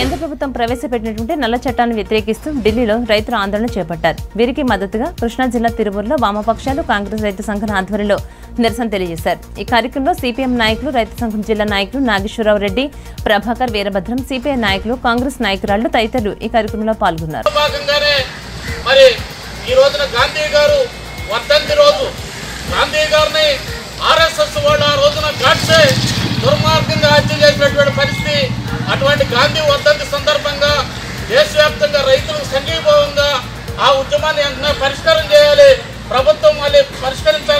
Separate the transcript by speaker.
Speaker 1: కేంద్ర ప్రభుత్వం ప్రవేశపెట్టినటువంటి నల్ల చట్టాన్ని వ్యతిరేకిస్తూ ఢిల్లీలో రైతులు ఆందోళన చేపట్టారు. వీరికి మద్దతుగా కృష్ణా జిల్లా తిరువూరులో వామపక్షాలు కాంగ్రెస్ రైతు సంఘం ఆధ్వర్యంలో నిరసన తెలియజేశారు. ఈ కార్యక్రమంలో సిపిఎం నాయకులు రైతు సంఘం జిల్లా నాయకులు నాగేశ్వరరావు రెడ్డి ప్రభాకర్ వీరభద్రం సిపిఐ నాయకులు కాంగ్రెస్ నాయకురాళ్ళు తదితరులు ఈ కార్యక్రమంలో పాల్గొన్నారు.
Speaker 2: మరి ఈ రోజున గాంధీ గారు వర్ధంతి రోజు. గాంధీ గారిని అటువంటి గాంధీ వర్ధంతి సందర్భంగా దేశవ్యాప్తంగా రైతులకు సంఘీభావంగా ఆ ఉద్యమాన్ని వెంటనే పరిష్కారం చేయాలి. ప్రభుత్వం మళ్ళీ పరిష్కరించాలి